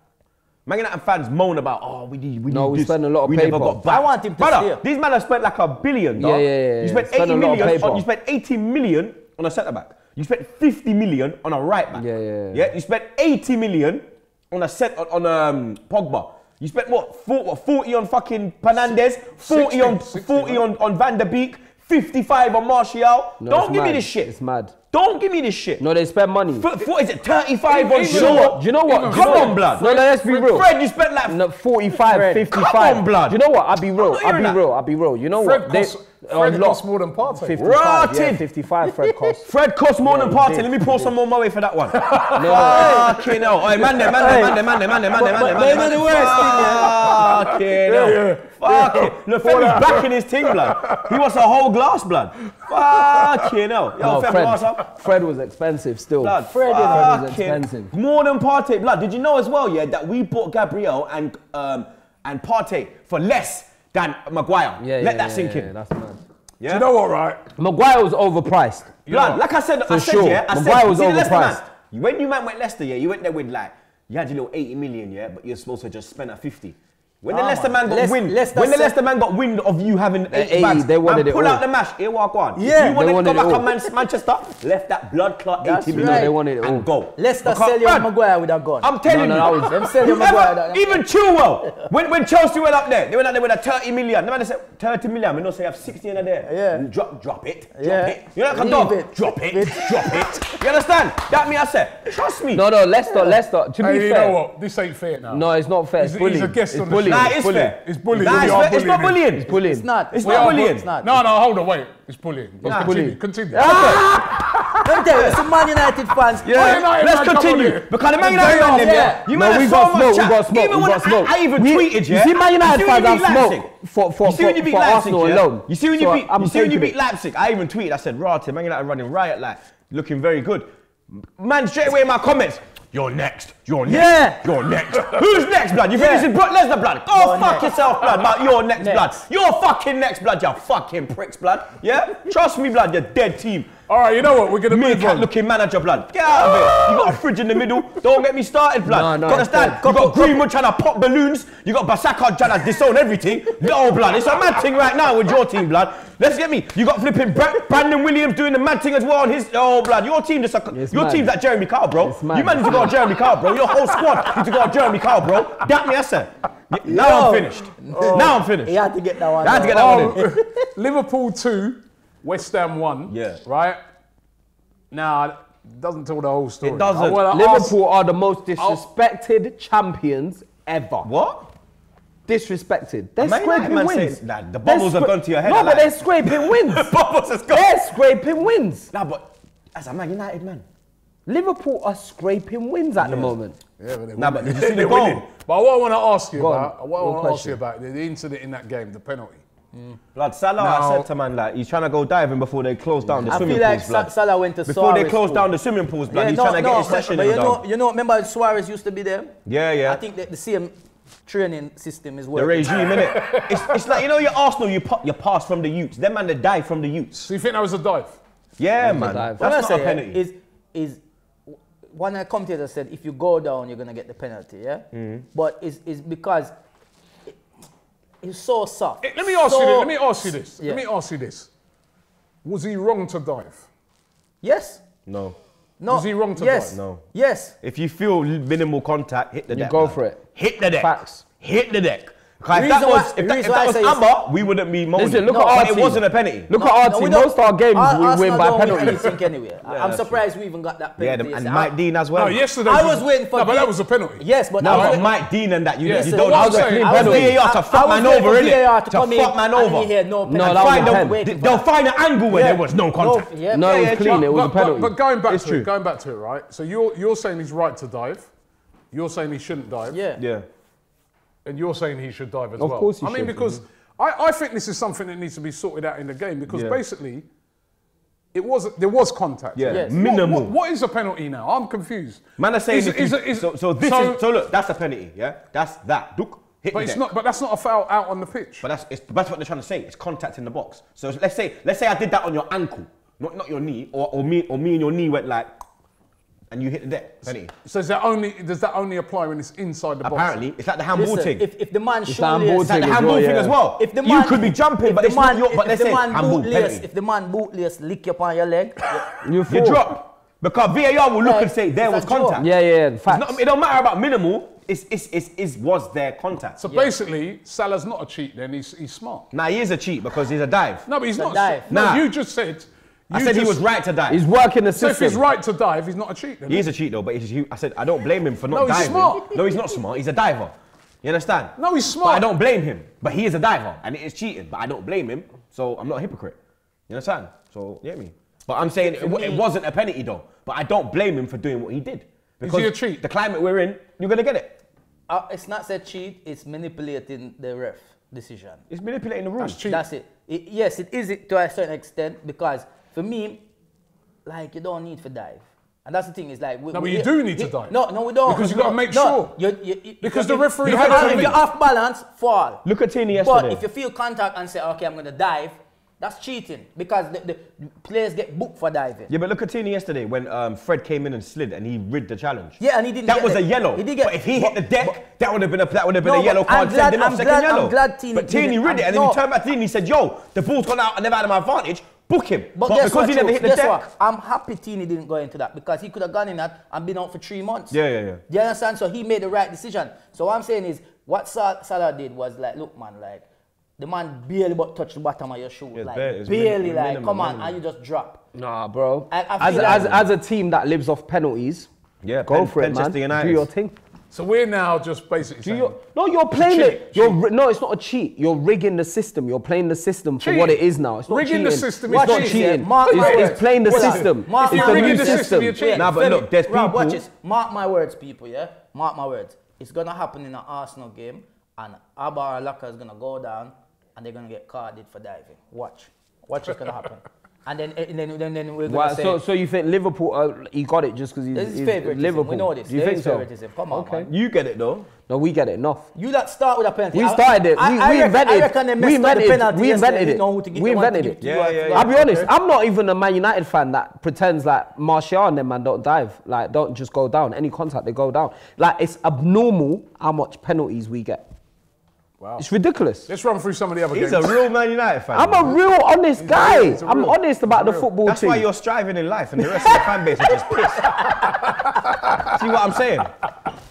Man United fans moan about, oh, we need, we No, need we this. spend a lot of we paper. Never got back. I want him to Brother, these men have spent like a billion, dog. Yeah, yeah, yeah, You spent Spend 80 a lot of On, you spent 80 million on a centre back. You spent 50 million on a right back. Yeah, yeah, yeah. Yeah. You spent 80 million on a set on, on um, Pogba. You spent what, 40, what 40 on fucking Fernandes, 40 on 60, 40 on, on Van der Beek, 55 on Martial. No, Don't give me this shit. It's mad. Don't give me this shit. No, they spend money. F- what is it? 35 on Do you know what? You know what? Come on, what? blood. No, no, let's be real. Fred, you spent like No, 45, Fred, 55. come on, blood. Do you know what? I'll be real. I'll be that. real. I'll be real. You know Fred what? a Fred costs more than Partey. 55. Yeah, 55 Fred costs. Fred cost more Yeah, than he Partey. did. Let me pour some more money for that one. Fucking hell. Oi, man, there, man, there, man, there, man, there, man, there, man, there, man, there, but man, they're there. the worst. Fucking hell. Fuck it. Look, Fred was back in his thing, blood. He wants a whole glass, blood. Fucking hell. Yo, No, Fred, Fred, was expensive still. Blood. Fred, you know, was expensive. More than Partey. Blood, did you know as well, yeah, that we bought Gabriel and um, and Partey for less than Maguire? Yeah, Let yeah, that yeah, sink yeah, in. Yeah? Do you know what, right? Maguire was overpriced. Blood, like I said, For I said, sure. yeah, I Maguire said, was see the Leicester overpriced. man, when you man went Leicester, yeah, you went there with like, you had your little 80 million, yeah, but you're supposed to just spend a 50. When the Ah, Leicester man got Leic- wind, Leicester when the Leicester man got wind of you having eight 80, bags, they wanted man, it pull all. out the mash. Here walk on. Yeah. you want They to wanted go back all. on Man- Manchester, left that blood clot That's 80 right. They wanted it all. and go. Leicester Because, sell you man, Maguire with a gun. I'm telling No, no, you, that was- Them sell you Whoever- Maguire. that- even Chilwell, when, when Chelsea went up there, they went up there with a 30 million. The man said 30 million. We don't say have 60 in there. Yeah. Drop, drop it, drop Yeah. it. You know like a dog. Drop it, drop it. You understand? That me I said. Trust me. No, no, Leicester, Leicester. To Hey, be you fair, know what? This ain't fair now. no, it's not fair. It's He's- bullying. he's a guest on the bullying. show. Nah, it's it's bullying. fair. It's bullying. Nah, it's, fair. it's not bullying. bullying. It's bullying. It's not. It's We not are- bullying. It's not. No, no, hold on, wait. It's bullying. Let's Nah. continue. Bullying. Continue. Let me tell you, it's the Man United fans. Yeah, Man United let's man, continue. Because the Man United day man, off, them, yeah. yeah. You No, man we have got so smoke, we got smoke, Even we got smoke. I, I even We- tweeted, yeah. You see, Man United fans you have smoke for for You see when you for, beat for Leipzig, Arsenal yeah? alone. You see when you So beat, I'm you see when you beat. Leipzig. I even tweeted. I said, "Rata, Man United running riot, like looking very good." Man, straight away in my comments. You're next. You're next. Yeah. You're next. Who's next, blood? You think Yeah. this is Brock Lesnar, blood? Go You're fuck next. yourself, blood. But you're next, Next. blood. You're fucking next, blood. You fucking pricks, blood. Yeah. Trust me, blood. You're dead team. All right, you know what? We're going to move Meerkat on. looking manager, blood. Get out of it. You got a fridge in the middle. Don't get me started, blood. No, no, You understand? it's You got Greenwood trying to pop balloons. You got Bissaka trying to disown everything. No, blood. It's a mad thing right now with your team, blood. Let's get me. You got flipping Bra- Brandon Williams doing the mad thing as well on his. Oh, blood. Your team just. It's your mad. team's like Jeremy Kyle, bro. It's mad. You managed to go on Jeremy Kyle, bro. Your whole squad need to go on Jeremy Kyle, bro. That me, I said. Now I'm finished. Now I'm finished. He had to get that one. I had to get out. that one oh. in. Oh, Liverpool 2, West Ham won. Yeah. Right? Now, it doesn't tell the whole story. It doesn't. I wanna ask- Liverpool are the most disrespected champions ever. What? Disrespected. They're Man scraping man wins. says that the They're bubbles have gone to your head, No, I but they're scraping wins. the Bubbles has gone. they're scraping wins. Nah, but as a Man United man. Liverpool are scraping wins at the moment. Yeah, but they Nah, win. but did you see the goal? winning. But what I want to ask you Go on. about, what I want to ask you about, the, the incident in that game, the penalty. Blood, Salah, Now- I said to man, like, he's trying to go diving before they close down the I swimming feel like pools, Sa- blood. Salah went to Before they close school. down the swimming pools, blood, Yeah, he's no, trying to no, get his but- session but in, you know, dog. you know, remember Suarez used to be there? Yeah, yeah. I think that the same training system is working. the regime, innit? it's, it's like, you know, your Arsenal, you, pa- you pass from the youths. Them man, they dive from the youths. So you think that was a dive? Yeah, That's a man. dive. What That's not a penalty. is, is one of the commentators said if you go down, you're gonna get the penalty. Yeah, Mm-hmm. but it's, it's because it, it's so soft. Eh, Let me ask So- you this. Let me ask you this. Yeah. Let me ask you this. Was he wrong to dive? Yes. no. No. Was he wrong to yes. dive? No. Yes. If you feel minimal contact, hit the You deck. go man. for it. Hit the deck. Facts. Hit the deck. 'Cause if Reason that why- was, if that, if that was say is- Amber, we wouldn't be moaning. Listen, look No, at but our it wasn't a penalty. Look No, at our no, team. Most of our games Ar- we Arsenal win by don't penalty. anyway. I- I'm that's surprised we even got that Yeah, penalty. them, and yesterday. Mike Dean as well. No, yesterday. I was waiting for. No, but that was a penalty. Yes, but No, I was but Mike Dean and that, you, Yes, you don't have a to clean I was penalty. waiting- VAR to fuck man over, innit? VAR to To come in fuck man over. he had no No, penalty. that was a a- pen. Waiting for They'll that. find an angle where there was no contact. No, yeah. No, Yeah, it was clean. It was a But, but, penalty. but going back to it, going back to it, right? So you're you're saying he's right to dive. You're saying he shouldn't dive. Yeah. Yeah. And you're saying he should dive as Of well. Of course he should. I mean, should. because I, I think this is something that needs to be sorted out in the game because Yeah. basically, it was there was contact. Yeah. Yes. Minimal. What, what is a penalty now? I'm confused. Man are saying Is- is- is- so, so this so- is so look, that's a penalty, yeah? That's that. Look, hit But it's deck. not. But that's not a foul out on the pitch. But that's it's, that's what they're trying to say. It's contact in the box. So let's say let's say I did that on your ankle, not not your knee, or, or me or me and your knee went like, and you hit the deck. Penalty. so is that only does that only apply when it's inside the box? Apparently, it's like the handball Listen, thing. if, if the man It's the handball it's like the handball well, thing yeah. as well. if the man, you could be jumping, if but the it's man, not your. But if they the say man handball bootlace, penalty. if the man bootlace lick you upon your leg, You You drop because VAR will look Right. and say there was a draw. contact. Yeah, yeah, yeah. Facts. not, it don't matter about minimal. It's, it's, it's, it's was there contact. So basically, Salah's not a cheat. Then he's he's smart. now he is a cheat because he's a dive. No, but he's It's a not. dive. No, Nah. you just said. I said he was right to die. He's working the So system. if he's right to die, if he's not a cheat. Then. He is a cheat though, but he's, he, I said I don't blame him for not No, he's diving. smart. No, he's not smart. He's a diver. You understand? No, he's smart. But smart. I don't blame him. But he is a diver, and it is cheating. But I don't blame him, so I'm not a hypocrite. You understand? So yeah, me. But I'm saying it, wa- it wasn't a penalty though. But I don't blame him for doing what he did. Because he a cheat? The climate we're in, you're gonna get it. uh, it's not said cheat, it's manipulating the ref decision. It's manipulating the rules. That's cheat. That's it. It- Yes, it is it to a certain extent because for me, like you don't need to dive. And that's the thing, is like we, No, but we- you do need to dive. No, no, we don't. Because you gotta make no, sure. You, you, you, Because the referee if had you're- to If you're off balance, fall. Look at Tierney yesterday. But if you feel contact and say, okay, I'm gonna dive, That's cheating because the, the players get booked for diving. Yeah, but look at Tierney yesterday when um, Fred came in and slid and he rid the challenge. Yeah, and he didn't That get was the- a yellow. he did get- but if he hit the deck, but- that would have been a that would have been No, a yellow but I'm card glad- sending off I'm second glad- I'm yellow. glad Tierney but Tierney rid it I'm- and then he turned back to Tierney and he said, "Yo, the ball's gone out. I never had it in my advantage. Book him." But, But, because what, he never Chooks? hit the deck. what? I'm happy Tierney didn't go into that because he could have gone in that and been out for three months. Yeah, yeah, yeah. Do You understand? So he made the right decision. So what I'm saying is, what Sal- Salah did was like, look, man, like the man barely but touched the bottom of your shoe, Yeah, like barely, minimum, like minimum, come on, minimum. and you just drop. Nah, bro. I- I as, feel as, as a team that lives off penalties, Yeah, go Pen- for it, Manchester man. United. Do your thing. So we're now just basically Do saying, your, no, you're playing cheat, it. You're ri- no, it's not a cheat. You're rigging the system. You're playing the system for what it is now. It's not Rigging cheating. the system It's is not cheating. cheating. Mark my It's, it's words. playing the Hold system. Mark it's the words. new rigging the system, system. you're cheating. Nah, but look, there's Rob, people- watch this. Mark my words, people. Yeah, mark my words. It's gonna happen in an Arsenal game, and Abar Laka is gonna go down, and they're gonna get carded for diving. Watch, watch what's gonna happen. And then, and then, then, then we're gonna say, so, so you think Liverpool? Uh, he got it just because he's, this he's favoritism. Liverpool. We know this. Do you There think is so? favoritism. Come on, Okay. man. You get it though. No, we get it. Enough. You that start with a penalty. We started it. I, we I we reckon, invented. I reckon they we messed up the invented. penalty we invented it. know who to give- we they wanted to invented it. Yeah, yeah, yeah. I'll be honest. I'm not even a Man United fan that pretends like Martial and them man don't dive. Like don't just go down. Any contact they go down. Like it's abnormal how much penalties we get. Wow. It's ridiculous. let's run through some of the other He's games. a real Man United fan. I'm a real honest guy. real, he's a I'm honest about the real. football That's team. why you're striving in life, and the rest of the fan base are just pissed. See what I'm saying?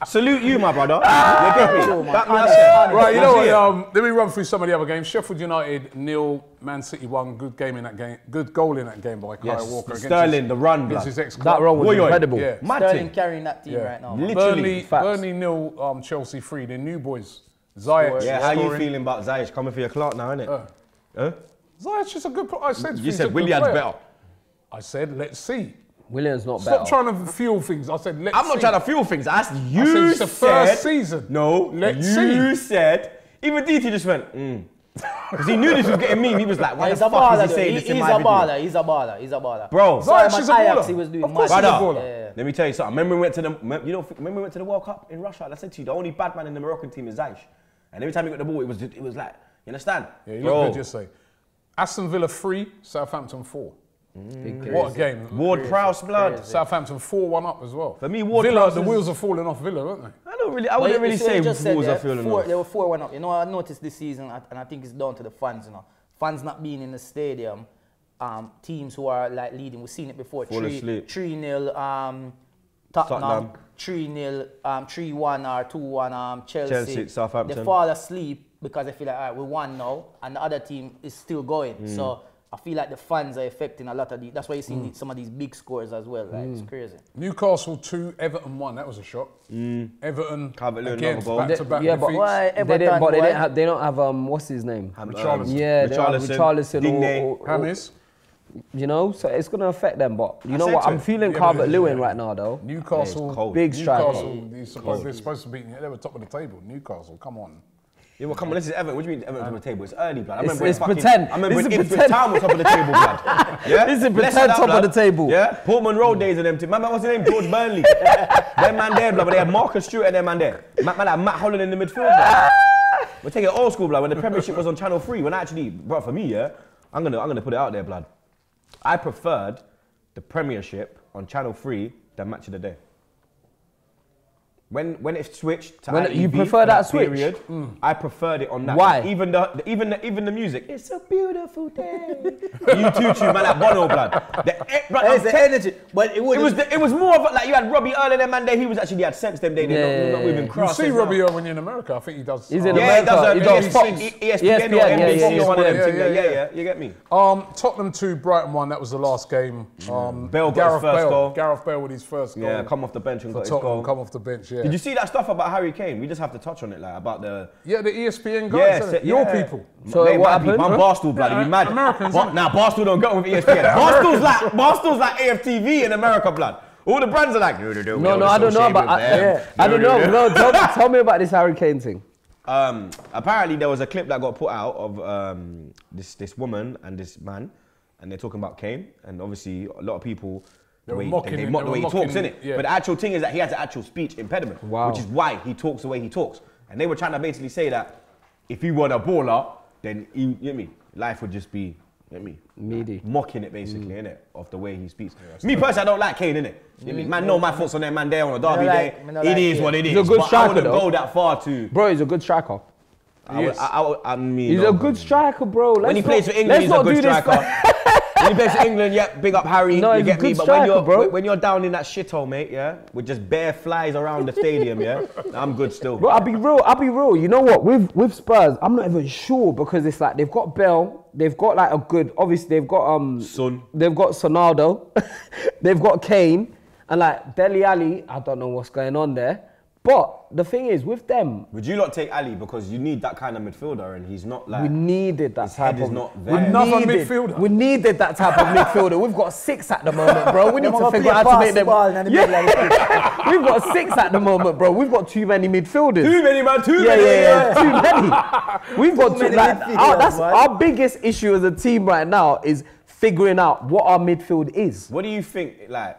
Salute you, my brother. You get me? Back me up. Right, you know what? Um, let me run through some of the other games. Sheffield United nil, Man City one. Good game in that game. Good goal in that game by Kyle Yes, Walker. against Sterling, his- the run, against blood. his ex that run was Oi, oi. incredible. Yeah. Mad Sterling carrying that team Yeah. right now. man. Literally. Burnley, Burnley nil, um, Chelsea three. They're new boys. Ziyech. Yeah, how you scoring. feeling about Ziyech coming for your clout now, innit? Uh, huh? Ziyech is a good. pl- I said You he's a said good Willian's player. better. I said let's see. Willian's not better. Stop better. trying to fuel things. I said let's I'm not see. trying to fuel things. I asked you. said it's the said, first season. No, Let's you see. said. Even DT just went, mm. Because he knew this was getting me. He was like, why He's the a fuck baller, is he though. saying He- this in He's my a video? baller. He's a baller. He's a baller. Bro, Sorry, Ziyech is a Ajax, baller. he was doing Of course mad he's a shit. baller. Let me tell you something. Remember we went to the, mem- you know, remember we went to the World Cup in Russia. I said to you, the only bad man in the Moroccan team is Ziyech. And every time he got the ball, it was, it was like, you understand? Yeah, you Bro, look good yesterday. Aston Villa three, Southampton four. Big What a game! Ward Prowse blood. Southampton four one up as well. For me, Ward Villa, Prowse the is- wheels are falling off Villa, aren't they? I don't really, I But wouldn't you really say you just said Wolves there? are feeling four, off. They were 4 1 up. You know, I noticed this season, and and I think it's down to the fans, you know. Fans not being in the stadium, um, teams who are like leading, we've seen it before. Fall 3 asleep. 3 0 um, Tottenham, Tottenham. 3 0, um, 3 1 or 2 1 um, Chelsea. Chelsea, Southampton. They fall asleep because they feel like, all right, we won now, and the other team is still going. Mm. So I feel like the fans are affecting a lot of the. That's why you see Mm. some of these big scores as well. Like, it's crazy. Newcastle two, Everton one. That was a shock. Everton Calvert-Lewin, again another goal. back to back yeah, but defeats. Why They Everton, didn't, but they boy? didn't have. They don't have um. What's his name? Richarlison. Yeah, they don't have Richarlison, Richarlison. Digne. Or, or, or, James, you know, so it's gonna affect them. But you know what? I'm feeling Yeah, Calvert but- Lewin right now, though. Newcastle, cold. Big striker. Newcastle, they're supposed, they're supposed to be. They were top of the table. Newcastle, come on. Yeah, well, come on, this is Everton. What do you mean Everton top of the table? It's early, blood. I It's- remember when it's fucking, pretend. I remember This when is Ipswich pretend. Town was top of the table, blood. Yeah? This is pretend her that, top of the table. Yeah? Portman Road days of them. T- man, man, what's his name? George Burley. them man there, blood. But they had Marcus Stewart and them man there. Man, man, like Matt Holland in the midfield, blood. We're taking old school, blood. When the Premiership was on Channel 3, when actually, bro, for me, yeah, I'm gonna, I'm gonna put it out there, blood. I preferred the Premiership on Channel 3 than Match of the Day. When, when it switched to When- ITV you prefer that switch? period, I preferred it on that. Why? Even the, the- even the, even the music. It's a beautiful day. you too, too, man, like Bono blood. The, blood, I'm the te- energy, but it, it was the, it was more of a, like you had Robbie Earle and them man there. He was actually he had sense them day. They're Yeah, not, yeah, not yeah. moving You cross. see Robbie Earle when you're in America. I think he does. He's in um, Yeah, he does. America, A, he does Fox. E- ESPN ESPN, or yeah, NBC yeah, or one of them yeah, yeah, Yeah, yeah. yeah, You get me? Um, Tottenham 2, Brighton 1, that was the last game. Um, Bale got his Gareth first Bale, goal. Gareth Bale with his first goal. Yeah, come off the bench and for got his goal. come off the bench, yeah. Did you see that stuff about Harry Kane? We just have to touch on it, like about the yeah, the ESPN guys, Yeah, innit? so- your yeah. people. So Mate, what mad people. I'm Barstool blood. You mad? Americans, Bar- innit? Nah, Barstool don't go with ESPN. Barstool's like Barstool's like AFTV in America, blood. All the brands are like, no, no, no. No, no, I don't know associate about. I, yeah, I don't know. No, tell, tell me about this Harry Kane thing. Um, apparently there was a clip that got put out of um, this this woman and this man, and they're talking about Kane, and obviously a lot of people. They the way, mocking they, they mock the way he talks, innit? yeah. But the actual thing is that he has an actual speech impediment, Wow. which is why he talks the way he talks. And they were trying to basically say that if he were a baller, then he, you know what I mean, life would just be Get me? Meaty. Mocking it basically, mm. innit? Of the way he speaks. me personally, I don't like Kane, innit? Get me? Mm. Man, know my thoughts on that man there on a derby like- day. me not It like is what it is. He's a good but I striker, wouldn't though. go that far to. Bro, he's a good striker. I, would, I, I, would- I mean, He's no, a good striker, bro. When Let's he plays not- for England, he's a good do this- striker. when he plays for England, yeah, big up Harry. No, You get me, but when you're bro. when you're down in that shithole, mate, yeah, with just bare flies around the stadium, yeah, I'm good still. Bro, I'll be real. I'll be real. You know what? With with Spurs, I'm not even sure because it's like they've got Bale, they've got like a good. Obviously, they've got um, Son. they've got Sonaldo, they've got Kane, and like Dele Alli. I don't know what's going on there, but the thing is with them, Would you not take Alli because you need that kind of midfielder, and he's not like we needed that his type head is of. not we there. Another needed- midfielder. We needed that type of midfielder. We've got six at the moment, bro. We need to figure out how to make them. basketball in the middle of the We've got six at the moment, bro. We've got too many midfielders. too many man, too Yeah, many. yeah, yeah, too many. We've got too, many like, midfielders, our, that's man. our biggest issue as a team right now is figuring out what our midfield is. What do you think, like,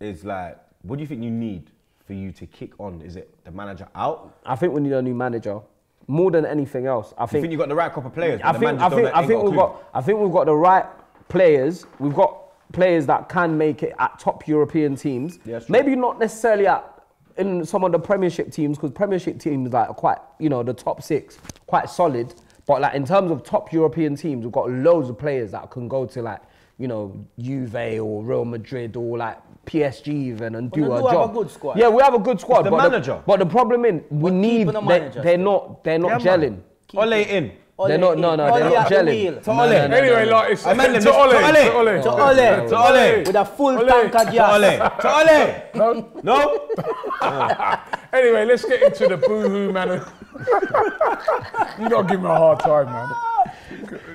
is like? What do you think you need for you to kick on? Is it the manager out? I think we need a new manager more than anything else. I You think. think you got the right crop of players? I think. I think. I think we've got. I think we've got the right players. We've got players that can make it at top European teams. Yeah. Maybe not necessarily at in some of the Premiership teams because Premiership teams like are quite you know the top six quite solid. But like in terms of top European teams, we've got loads of players that can go to like you know Juve or Real Madrid or like PSG even and do we a do have a job. good squad. Yeah, we have a good squad. the but manager. but the problem is we need the they, they're still. not they're not Yeah, man. gelling. Ole in. They're not- no, no, Ole they're not at the gelling. wheel. To Ole. Anyway, like it's I meant to Mr. Ole, to Ole. to Ole. To Ole. With a full Ole. tank of To gas. Ole. To Ole. No. No. Anyway, let's get into the boohooMAN. you gotta give me a hard time, man.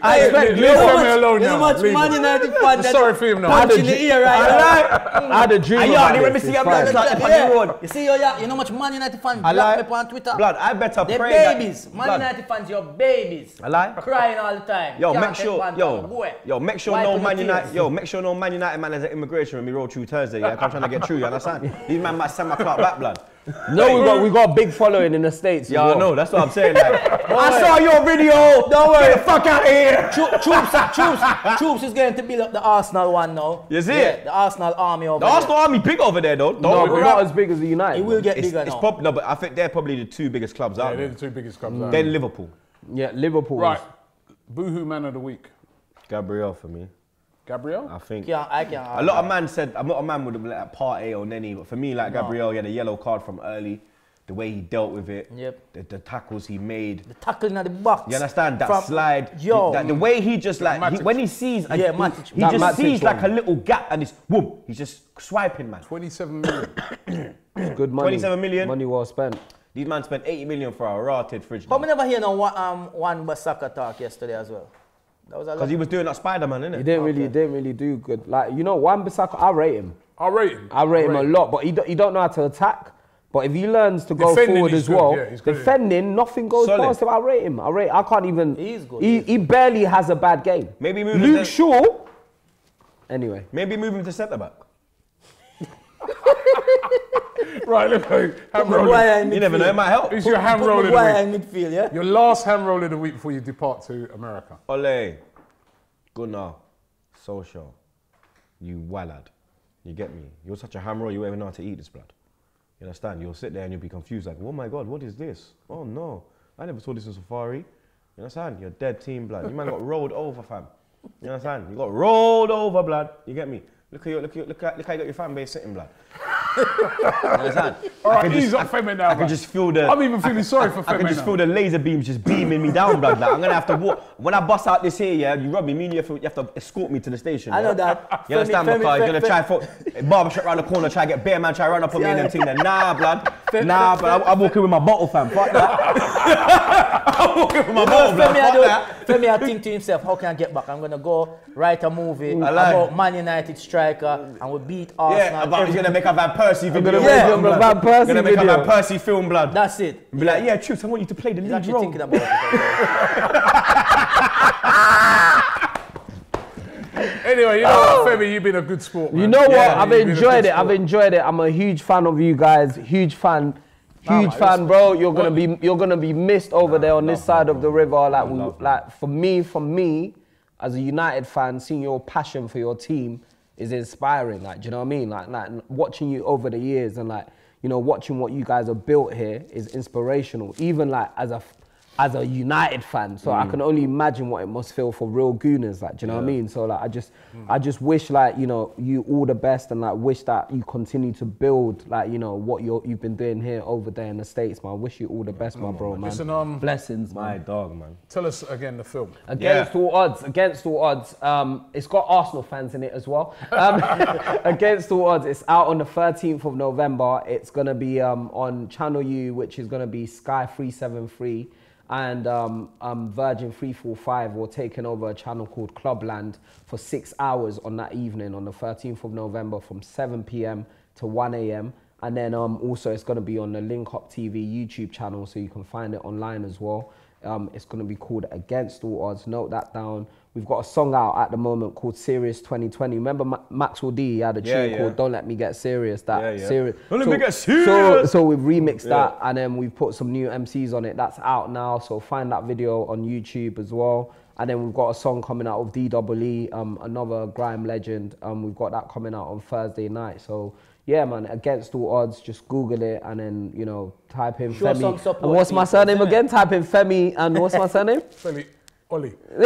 I expect leave you know Femi much, alone you know now. much Leave Man him. United fan that Sorry for him now. punch in the ear right now. I had a dream Aye, about yeah, let me see it's how fine. many the road. You see, yo, yeah, you know much Man United fan I block like me on Twitter. blood. I better They're pray babies. Man blood. United fans, your babies. I lie. Crying all the time. Yo, Can't make sure, yo, yo, make sure Wipe no Man. United, yo, make sure no Man United man has an immigration when we roll through Thursday. Yeah, 'cause I'm trying to get through. You understand? These man might send my clout back, blood. No, we got we got a big following in the states. as Yeah, I know. That's what I'm saying. Like, I saw your video. Don't worry. Get the fuck out of here. Tro- Troopz, Troopz, Troopz is going to build up the Arsenal one now. You see Yeah, it? The Arsenal army over The there. Arsenal army big over there, though. Don't No, worry. but not as big as the United. It will get It's, bigger it's now. prob- no, but I think they're probably the two biggest clubs Yeah, out they're the two biggest clubs. out Then Liverpool. Yeah, Liverpool. Right. Boohoo man of the week. Gabriel for me. Gabriel? I think. Can't- I can't A lot of man said I'm not a man with a like, Partey or Nenny, but for me, like Gabriel, he had a yellow card from early. The way he dealt with it, Yep. the, the tackles he made. The tackling at the box. You understand that From- slide? Yo. that, the way he just like he, when he sees, a, Yeah, he- Matic. he, That just Matic sees like a little gap and it's whoop, He's just swiping, man. 27 million. Good money. 27 million. Money well spent. These man spent 80 million for a rotted fridge. But we never hear no one, um, Wan Bissaka talk yesterday as well. That was. Because he was doing that Spider Man, He didn't really, he didn't really do good. Like you know, Wan Bissaka, I rate him. I rate him. I rate him a lot, but he don't, he don't know how to attack. But if he learns to go Defending, forward as good, well, yeah, he's good, defending, nothing goes Solid. past him. I rate him. I rate. I can't even. He's good, He, he barely has a bad game. Maybe move Luke Shaw. Anyway, Maybe move him to centre back. Right, look, ham rolling. You never know, it might help. Who's your ham Put roll of the week? midfield, yeah? Your last ham roll of the week before you depart to America. Ole, Gunnar, Solskjaer, you wallad. You get me? You're such a hammer, you won't even know how to eat this blood. You understand? You'll sit there and you'll be confused, like, oh my god, what is this? Oh no, I never saw this in Safari. You understand? You're dead team blood. You man got rolled over, fam. You understand? You got rolled over, blood. You get me? Look at you, look at you, look at, look how you got your fan base sitting, blood. You understand? All I right, can ease just- up Femi now. I can man. just feel the. I'm even feeling sorry for I can just now. feel the laser beams just beaming me down, blood. Like, I'm gonna have to walk. When I bust out this here, yeah, you rub me. Me and you have to, you have to escort me to the station. I know that. You understand, Femi- because you're gonna Fe- try for barbershop around the corner, try to get bear man, try to run up on me and them thing. Then nah, blood. Fe- Nah, but I, I'm walking with my bottle, fam. Fuck that. I'm walking with my bottle, blood. Femi, I Fuck do, that. Femi, I think to himself, how can I get back? I'm gonna go write a movie I like. about Man United striker and we beat Arsenal. Yeah, about he's gonna make a Van Persie video. gonna make blood. him a Van Persie Gonna make a video. Van Persie film, blood. That's it. Be like, yeah, truth. I want you to play the He's lead actually role. thinking about it. Anyway, you know what, oh. Femi, you've been a good sport. you know what? Yeah, I've you've been a enjoyed good it. I've enjoyed it. I'm a huge fan of you guys. Huge fan. Huge man, fan, bro. You're gonna be you're gonna be missed over there on this side love, of the river. Like we, love, like for me, for me, as a United fan, seeing your passion for your team is inspiring. Like, do you know what I mean? Like, like watching you over the years and like, you know, watching what you guys have built here is inspirational. Even like as a as a United fan, so I can only imagine what it must feel for real Gooners. Like, do you know what I mean? So like, I just, I just wish like you know you all the best and like wish that you continue to build like you know what you're you've been doing here over there in the states, man. I wish you all the best, my bro, man. Listen, um, Blessings, man. My dog, man. tell us again the film. Against all odds, against all odds. Um, it's got Arsenal fans in it as well. Um, against all odds, it's out on the 13th of November. It's gonna be um, on Channel U, which is gonna be Sky 373 and um, um, Virgin 345 were taking over a channel called Clubland for six hours on that evening on the 13th of November from 7 p.m. to 1 a.m. And then um, also it's going to be on the Link Up TV YouTube channel, so you can find it online as well. Um, it's going to be called Against All Odds. Note that down. We've got a song out at the moment called Serious 2020. Remember Ma- Maxwell D he had a tune Yeah, yeah. called Don't Let Me Get Serious. That Yeah, yeah. serious. Don't Let Me Get So, Serious. so we've remixed Yeah. that and then we've put some new MCs on it. That's out now. So find that video on YouTube as well. And then we've got a song coming out of DWE, um, another grime legend. Um, we've got that coming out on Thursday night. So yeah, man, against all odds, just Google it and then you know type in Show some Femi. And what's my surname again? Type in Femi and what's my surname? Feli, Oli. ole,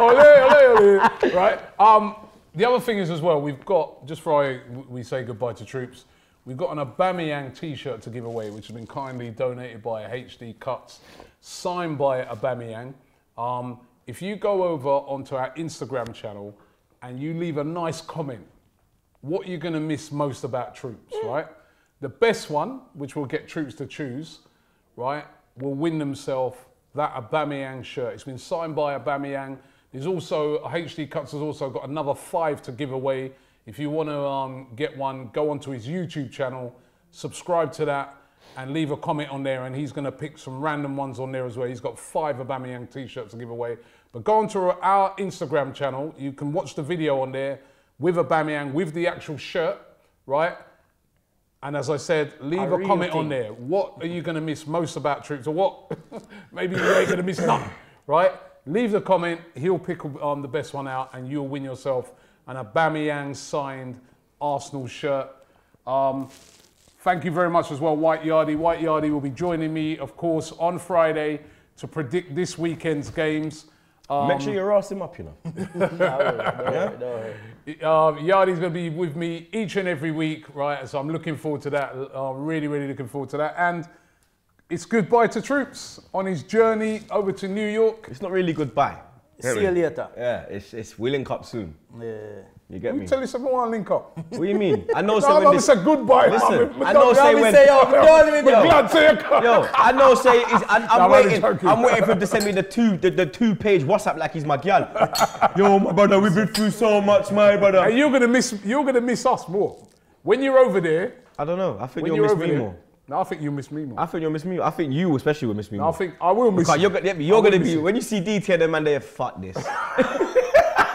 ole, ole. Right. Um, the other thing is as well, we've got just before we say goodbye to Troopz, we've got an Aubameyang T-shirt to give away, which has been kindly donated by HD Cutz, signed by Aubameyang. Um, if you go over onto our Instagram channel and you leave a nice comment, what you're going to miss most about Troopz, right? The best one, which will get Troopz to choose, right, will win themselves that Aubameyang shirt. It's been signed by Aubameyang. There's also HD Cutz has also got another five to give away. If you want to um, get one, go onto his YouTube channel, subscribe to that, and leave a comment on there. And he's going to pick some random ones on there as well. He's got five Aubameyang t-shirts to give away. But go onto our Instagram channel. You can watch the video on there with Aubameyang with the actual shirt, right? And as I said, leave a, comment on there. What are you going to miss most about Troopz, or what? maybe you ain't going to miss none, right? Leave the comment. He'll pick um, the best one out, and you'll win yourself an Aubameyang signed Arsenal shirt. Um, thank you very much as well, White Yardie. White Yardie will be joining me, of course, on Friday to predict this weekend's games. Um, Make sure you roast him up, you know. Uh, Yardie's going to be with me each and every week, right? So I'm looking forward to that. Uh, really, really looking forward to that. And it's goodbye to Troopz on his journey over to New York. It's not really goodbye. See you later. Yeah, it's it's we link up soon. Yeah. You get me? tell you something, I to link up. What do you mean? I know. No, say I'm when not this, say goodbye. Listen, I know say when. say, yo, I'm glad say Yo, I know say is I'm, I'm I'm only waiting. I'm waiting for him to send me the two the, the two page WhatsApp like he's my gal. Yo, my brother, we've been through so much, my brother. And you're gonna miss. You're gonna miss us more when you're over there. I don't know. I think you'll you're miss me there. more. No, I think you miss me more. I think you'll miss me. I think you especially will miss me I more. think I will miss. Because you. you're, gonna- you're gonna be you. when you see DT and man there, fuck this.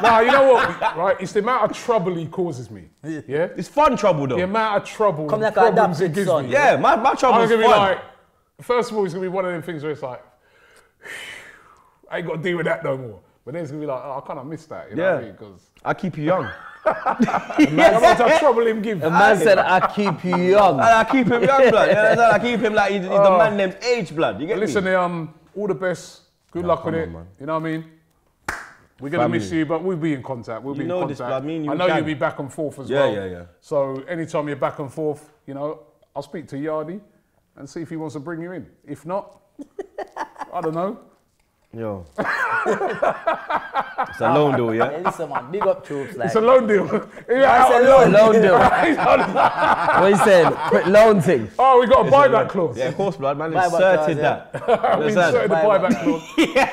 Nah, you know what? right, it's the amount of trouble he causes me. Yeah. It's fun trouble though. The amount of trouble Come and like a problems he adopted gives son. me. yeah, my, my I'm trouble's gonna fun. be like, first of all, it's gonna be one of them things where it's like, I ain't got to deal with that no more. But then it's gonna be like, oh, I kind of miss that, you know what I Yeah. mean? Because I keep you young. how much of trouble him give. A man said, I keep you young. And I keep him young, blood. You know what I'm? I keep him like he's, he's the man named age, blood. You get Listen, me? um, all the best. Good luck with come it. man. You know what I mean? We're gonna miss you, but we'll be in contact. We'll You be in this, contact. blood. Me and you I know can. you'll be back and forth as Yeah, well. yeah, yeah. So anytime you're back and forth, you know, I'll speak to Yardie and see if he wants to bring you in. If not, I don't know. Yo. it's a loan deal, yeah? Hey, listen, man, big up Troopz. Like, It's a loan deal. yeah, I out said loan. loan. Loan deal. He's on- What you saying? Quick loan thing. oh, we got a buyback clause. Yeah, of course, blood. Man Bye, bye, inserted guys, that. we Understand? inserted the Bye, bye. buyback clause.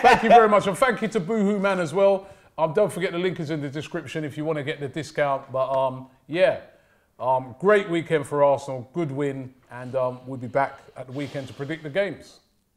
Thank you very much, and thank you to Boohoo Man as well. Um, don't forget the link is in the description if you want to get the discount. But um, yeah, um, great weekend for Arsenal, good win, and um, we'll be back at the weekend to predict the games.